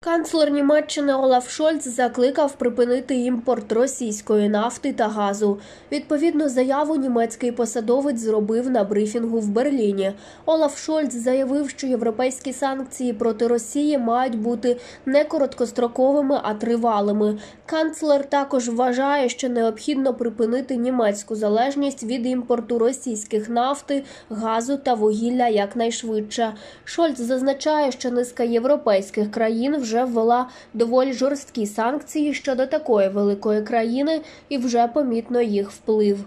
Канцлер Німеччини Олаф Шольц закликав припинити імпорт російської нафти та газу. Відповідну заяву німецький посадовець зробив на брифінгу в Берліні. Олаф Шольц заявив, що європейські санкції проти Росії мають бути не короткостроковими, а тривалими. Канцлер також вважає, що необхідно припинити німецьку залежність від імпорту російських нафти, газу та вугілля якнайшвидше. Шольц зазначає, що низка європейських країн вже ввела доволі жорсткі санкції щодо такої великої країни і вже помітно їх вплив.